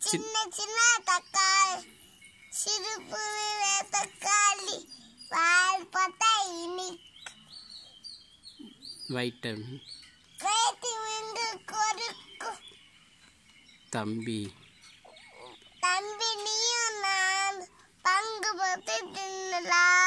சின்ன சின்ன தக்காளி சிறுப்பு தக்காளி வாய் பார்த்தா இனி. வைட்டமின் கொடுக்கும் தம்பி. தம்பி நீயும் நான் பங்கு பார்த்து தின்னலாம்.